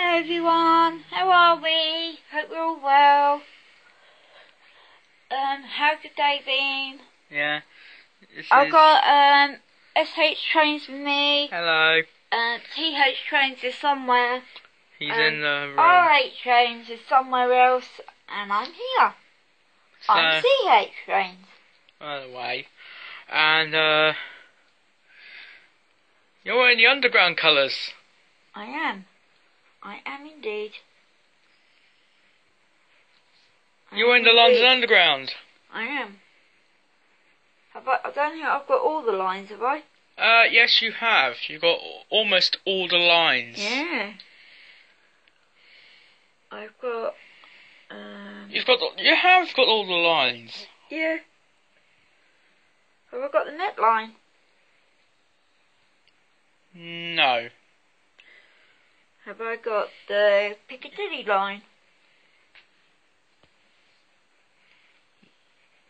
Hello everyone, how are we? Hope we're all well. Um, how's your day been? Yeah. This I've is- got um SH trains with me, Hello. um TH trains is somewhere, He's Um, in the room. RH trains is somewhere else, and I'm here. I'm So, CH trains. by the way. And, uh. You're wearing the underground colours. I am. I am indeed. I You're wearing the London. Underground. I am. Have I, I don't think I've got all the lines, have I? Uh, yes, you have. You've got almost all the lines. Yeah. I've got. Um, You've got. The, you have got all the lines. yeah. Have I got the net line? No. Have I got the Piccadilly line?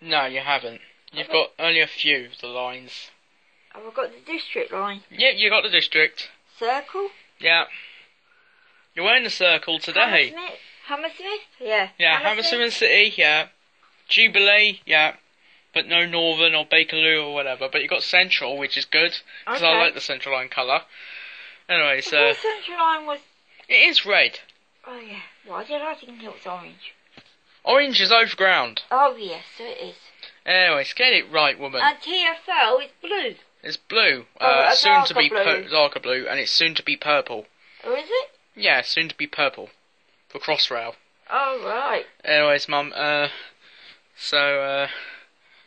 No, you haven't. You've got only a few of the lines. Have I got the district line? Yep, you got the district. Circle? Yeah. You're wearing the circle today. Hammersmith? Hammersmith? Yeah. Yeah, Hammersmith City, yeah. Jubilee, yeah. But no Northern or Bakerloo or whatever. But you got Central, which is good because I like the Central Line colour. Anyway, so thought Central line was. it is red. Oh yeah. Why did I think it was orange? Orange is overground. Oh yes, so it is. Anyways, get it right, woman. And TFL is blue. It's blue. Oh, Uh, a soon to be blue. pu- darker blue, and it's soon to be purple. Oh, is it? Yeah, soon to be purple for Crossrail. Oh right. Anyways, mum. Uh, so uh,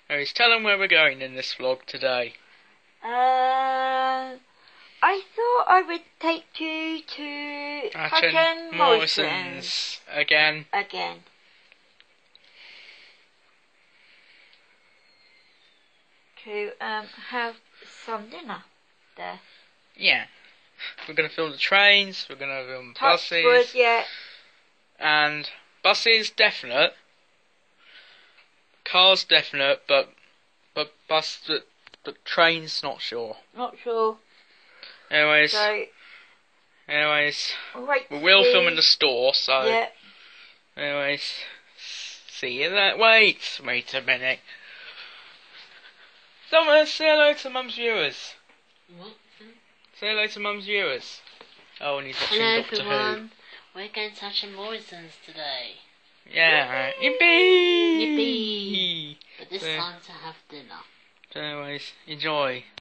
anyways, tell them where we're going in this vlog today. Uh, I thought I would take you to Hatch End Morrison's Morrison's again. again. To um have some dinner there. Yeah. We're gonna film the trains. We're gonna film Touchwood, buses yeah. and buses definite. Cars definite, but but bus but, but trains not sure. Not sure. Anyways, So anyways, we'll we will film in the store. So Yeah. anyways, see you there. Wait, wait a minute. Someone say hello to mum's viewers. What? Say hello to mum's viewers. Oh, and he's watching Hello Doctor everyone. We're going to Hatch End Morrison's today, Who. Yeah, yippee! Yippee. but this Yeah. time to have dinner. Anyways, enjoy.